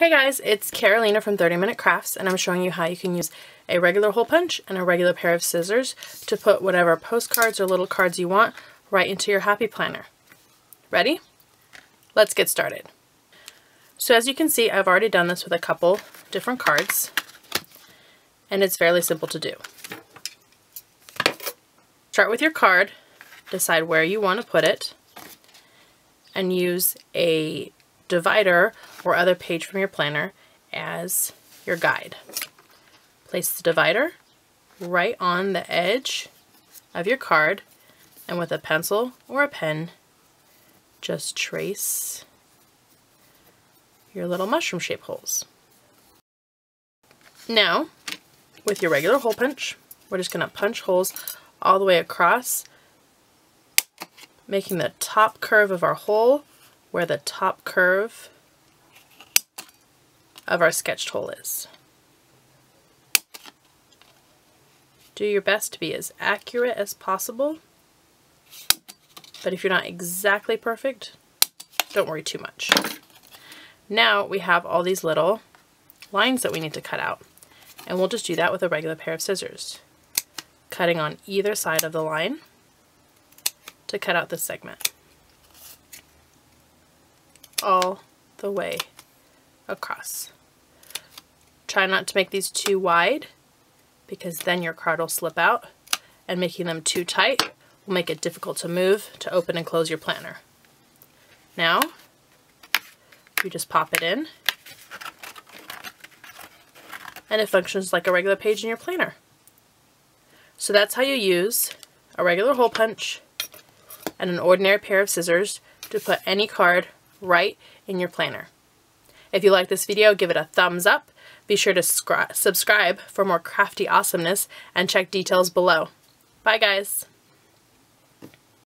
Hey guys, it's Carolina from 30 Minute Crafts and I'm showing you how you can use a regular hole punch and a regular pair of scissors to put whatever postcards or little cards you want right into your happy planner. Ready? Let's get started. So as you can see, I've already done this with a couple different cards and it's fairly simple to do. Start with your card, decide where you want to put it, and use a divider or other page from your planner as your guide. Place the divider right on the edge of your card and with a pencil or a pen just trace your little mushroom shape holes. Now with your regular hole punch we're just going to punch holes all the way across making the top curve of our hole where the top curve of our sketched hole is. Do your best to be as accurate as possible, but if you're not exactly perfect, don't worry too much. Now we have all these little lines that we need to cut out, and we'll just do that with a regular pair of scissors, cutting on either side of the line to cut out this segment all the way across. Try not to make these too wide because then your card will slip out and making them too tight will make it difficult to move to open and close your planner. Now, you just pop it in and it functions like a regular page in your planner. So that's how you use a regular hole punch and an ordinary pair of scissors to put any card right in your planner. If you like this video, give it a thumbs up. Be sure to subscribe for more crafty awesomeness and check details below. Bye guys!